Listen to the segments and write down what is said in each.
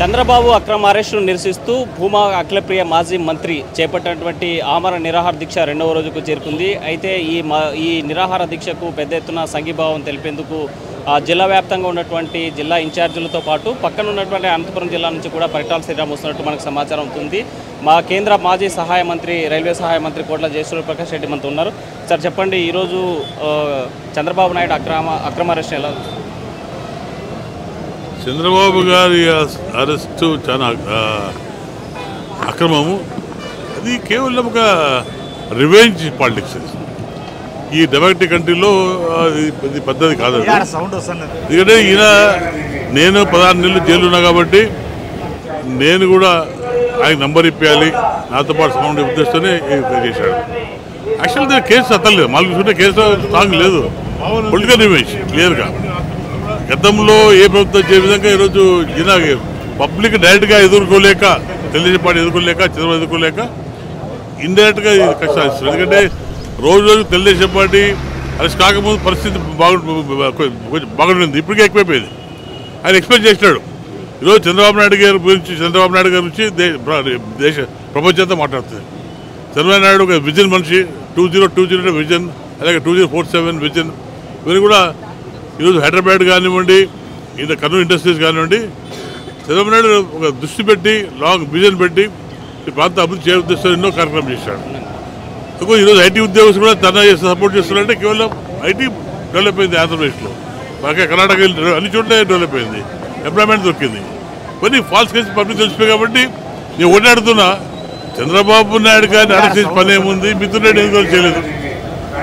చంద్రబాబు అక్రమ అరెస్టును నిరసిస్తూ భూమా అఖిలప్రియ మాజీ మంత్రి చేపట్టినటువంటి ఆమర నిరాహార దీక్ష రెండవ రోజుకు చేరుకుంది. అయితే ఈ మా- ఈ నిరాహార దీక్షకు పెద్ద ఎత్తున సంఘీభావం తెలిపేందుకు జిల్లా వ్యాప్తంగా ఉన్నటువంటి జిల్లా ఇన్ఛార్జీలతో పాటు పక్కన ఉన్నటువంటి అనంతపురం జిల్లా నుంచి కూడా పరిటాల శ్రీరామ్ వస్తున్నట్టు మనకు సమాచారం అవుతుంది మా కేంద్ర మాజీ సహాయ మంత్రి రైల్వే సహాయ మంత్రి కోట్ల జయసూర్య ప్రకాష్ రెడ్డి మనతో ఉన్నారు. సార్ చెప్పండి ఈరోజు చంద్రబాబు నాయుడు అక్రమ అక్రమ అరెస్ట్ ఎలా చంద్రబాబు గారి అరెస్టు చాలా అక్రమము. అది కేవలం ఒక రివెంజ్ పాలిటిక్స్ ఈ డెమోక్రటిక్ కంట్రీలో అది పద్ధతి కాదు ఎందుకంటే ఈయన నేను పదహారు నెలలు జైలు ఉన్నా కాబట్టి నేను కూడా ఆయన నంబర్ ఇప్పించాలి నాతో పాటు సౌండ్ ఉద్దేశంతోనే చేశాడు. యాక్చువల్ కేసు అతలేదు మాకు చూస్తే కేసు స్ట్రాంగ్ లేదు. పొలిటికల్ రివెంజ్ క్లియర్గా గతంలో ఏ ప్రభుత్వం చే విధంగా ఈరోజు జిల్లా పబ్లిక్ డైరెక్ట్గా ఎదుర్కోలేక తెలియజేపాటు పార్టీ ఎదుర్కోలేక చంద్రబాబు ఎదుర్కోలేక ఇండైరెక్ట్గా ఇది కష్టాలు ఎందుకంటే రోజు రోజు తెలుగుదేశం పార్టీ అరెస్ట్ కాకముందు పరిస్థితి బాగు బాగుంటుంది. ఇప్పటికే ఎక్కువైపోయింది. ఆయన ఎక్స్ప్లెయిన్ చేసినాడు. ఈరోజు చంద్రబాబు నాయుడు గారి గురించి చంద్రబాబు నాయుడు గారి గురించి దే- దేశ ప్రపంచంతో మాట్లాడుతుంది. చంద్రబాబు నాయుడు ఒక విజన్ మనిషి. Two zero two zero vision అలాగే two zero four seven vision. ఇవన్నీ కూడా ఈరోజు హైదరాబాద్ కానివ్వండి ఇంత కర్నూలు ఇండస్ట్రీస్ కానివ్వండి చంద్రబాబు నాయుడు ఒక దృష్టి పెట్టి లాంగ్ విజన్ పెట్టి ఈ ప్రాంత అభివృద్ధి చేయ ఉద్దేశంతో ఎన్నో కార్యక్రమం చేశాడు. ఇంకో ఈరోజు ఐటీ ఉద్యోగస్తులు కూడా తన చేసి సపోర్ట్ చేస్తున్నారంటే కేవలం ఐటీ డెవలప్ అయింది ఆంధ్రప్రదేశ్లో. బాగా కర్ణాటక అన్ని చోట్ల డెవలప్ అయింది. ఎంప్లాయ్మెంట్ దొరికింది. కొన్ని ఫాల్స్ కేసు పబ్లిక్ తెలిసిపోయి కాబట్టి నేను ఓటాడుతున్నా చంద్రబాబు నాయుడు గారిని అరెస్ట్ చేసి పని ఏముంది? మిత్రుడు ఎందుకు చేయలేదు?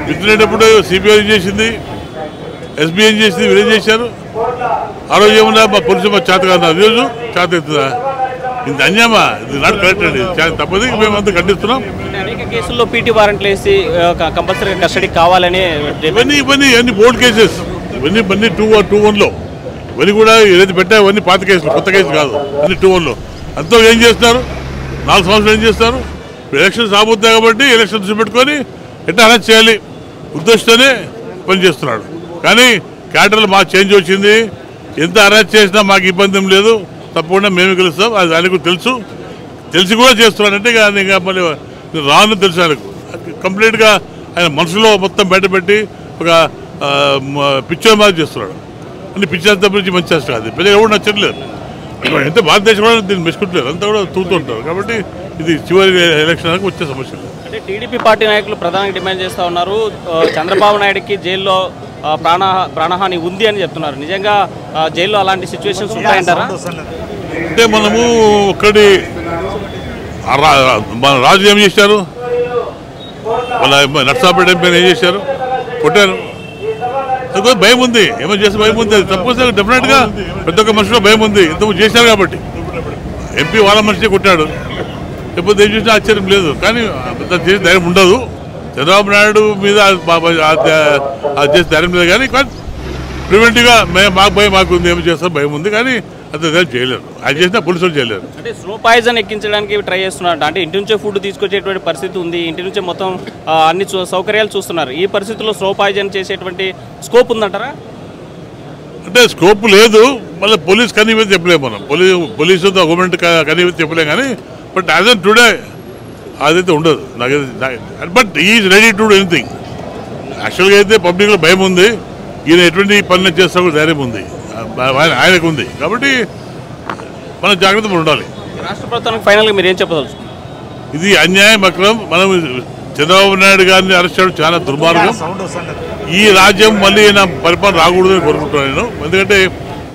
మిథున్ రెడ్డి సిబిఐ చేసింది. ఎస్బీ ఏం చేసింది? వీళ్ళు చేశారు? ఆ రోజు ఏమన్నా మా పోలీసు మా చేత కాదు? ఈరోజు చేత ఎత్తుందా? ఇది అన్యామా ఇది నాట్ కరెక్ట్ అండి. తప్పది. మేమంతా ఖండిస్తున్నాం. అనేక కేసుల్లో పీటీ వారెంట్లు వేసి కంపల్సరీగా కస్టడీ కావాలని ఇవన్నీ ఇవన్నీ అన్ని బోల్డ్ కేసెస్. ఇవన్నీ ఇవన్నీ టూ టూ వన్లో ఇవన్నీ కూడా ఏదైతే పెట్టా ఇవన్నీ పాత కేసులు కొత్త కేసు కాదు. అన్ని టూ వన్లో అంతా ఏం చేస్తారు నాలుగు సంవత్సరాలు ఏం చేస్తారు ఎలక్షన్స్ రాబోతున్నాయి కాబట్టి ఎలక్షన్స్ పెట్టుకొని ఎట్లా అరెస్ట్ చేయాలి? ఉద్దేశంతోనే పని చేస్తున్నాడు. కానీ క్యాటర్లు మాకు చేంజ్ వచ్చింది. ఎంత అరెస్ట్ చేసినా మాకు ఇబ్బంది ఏం లేదు. తప్పకుండా మేము గెలుస్తాం. అది ఆయనకు తెలుసు. తెలిసి కూడా చేస్తున్నాడంటే ఇక ఇంకా మళ్ళీ రాను తెలుసు ఆయనకు. కంప్లీట్గా ఆయన మనసులో మొత్తం బయటపెట్టి ఒక పిక్చర్ మాదిరి చేస్తున్నాడు. అన్ని పిక్చర్ గురించి మంచి చేస్తాడు. అది ప్రజలు ఎవరు నచ్చట్లేదు. ఎంత భారతదేశం కూడా దీన్ని మెచ్చుకుంటలేదు. అంతా కూడా తూతుంటారు కాబట్టి ఇది చివరి ఎలక్షన్ వచ్చే సమస్య లేదు. అంటే టీడీపీ పార్టీ నాయకులు ప్రధానంగా డిమాండ్ చేస్తూ ఉన్నారు. చంద్రబాబు నాయుడుకి జైల్లో ప్రాణ ప్రాణహాని ఉంది అని చెప్తున్నారు. నిజంగా జైల్లో అలాంటి సిచ్యువేషన్స్ ఉంటాయంటారా? అంటే మనము ఒక్కడి రా- మన రాజు ఏం చేశారు. వాళ్ళ నర్సాపేట ఎంపీ ఏం చేశారు? కొట్టారు. భయం ఉంది. ఏమో చేస్తే భయం ఉంది. అది తప్పనిసరిగా డెఫినెట్గా ప్రతి ఒక్క మనిషిలో భయం ఉంది. ఇంతకు చేశారు కాబట్టి. ఎంపీ వాళ్ళ మనిషి కొట్టాడు. లేకపోతే ఏం చేసినా ఆశ్చర్యం లేదు. కానీ చేసే ధైర్యం ఉండదు. చంద్రబాబు నాయుడు మీద అది అది అది చేసే ధైర్యం లేదు కానీ ప్రివెంటివ్గా మేము మాకు భయం మాకు ఉంది ఏమి చేస్తాం భయం ఉంది కానీ అంత చేయలేరు. ఆయన చేసినా పోలీసులు చేయలేరు. అంటే స్లో పాయిజన్ ఎక్కించడానికి ట్రై చేస్తున్నారు అంటే ఇంటి నుంచే ఫుడ్ తీసుకొచ్చేటువంటి పరిస్థితి ఉంది. ఇంటి నుంచే మొత్తం అన్ని సౌకర్యాలు చూస్తున్నారు. ఈ పరిస్థితుల్లో స్లో పాయిజన్ చేసేటువంటి స్కోప్ ఉందంటారా? అంటే స్కోప్ లేదు. మళ్ళీ పోలీస్ కనీవేది చెప్పలేము మనం. పోలీసు పోలీసు గవర్నమెంట్ కనీవేది చెప్పలేం కానీ బట్ యాజ్ అన్ టుడే అదైతే ఉండదు. నాకు but is ready to do anything యాక్చువల్గా అయితే పబ్లిక్లో భయం ఉంది. ఈయన ఎటువంటి పనులు చేస్తా కూడా ధైర్యం ఉంది. ఆయన ఆయనకు ఉంది. కాబట్టి మనం జాగ్రత్త ఉండాలి. రాష్ట్ర ప్రభుత్వానికి ఫైనల్గా మీరు ఏం చెప్పదలుచుకున్నారు? ఇది అన్యాయం అక్రమం. మనం చంద్రబాబు నాయుడు గారిని అరెస్ట్ చేయడం చాలా దుర్మార్గం. ఈ రాజ్యం మళ్ళీ నా పరిపాలన రాకూడదని కోరుకుంటున్నాను నేను. ఎందుకంటే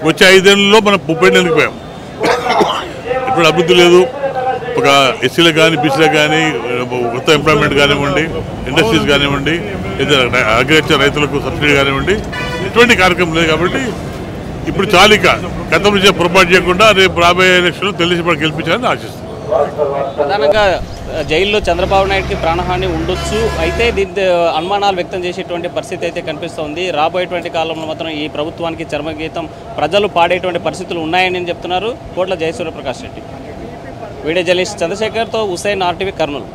వచ్చే ఐదేళ్ళలో మనం ముప్పై వెళ్ళిపోయాం ఇప్పుడు అభివృద్ధి లేదు. ఒక ఎస్సీలకు కానీ బీసీలకు కానీ కొత్త ఎంప్లాయ్మెంట్ కానివ్వండి ఇండస్ట్రీస్ కానివ్వండి అగ్రికల్చర్ రైతులకు సబ్సిడీ కానివ్వండి ఎటువంటి కార్యక్రమం లేదు కాబట్టి ఇప్పుడు చాలిక గతం నుంచి పొరపాటు చేయకుండా రేపు రాబోయే ఎలక్షన్లో తెలిసి గెలిపించాలని ఆశిస్తున్నాం. ప్రధానంగా జైల్లో చంద్రబాబు నాయుడుకి ప్రాణహాని ఉండొచ్చు. అయితే దీని అనుమానాలు వ్యక్తం చేసేటువంటి పరిస్థితి అయితే కనిపిస్తోంది. రాబోయేటువంటి కాలంలో మాత్రం ఈ ప్రభుత్వానికి చర్మగీతం ప్రజలు పాడేటువంటి పరిస్థితులు ఉన్నాయని చెప్తున్నారు కోట్ల జయసూర్యప్రకాష్ రెడ్డి. వీడియో జర్నలిస్ట్ చంద్రశేఖర్తో హుసేన్ ఆర్టీవీ కర్నూలు.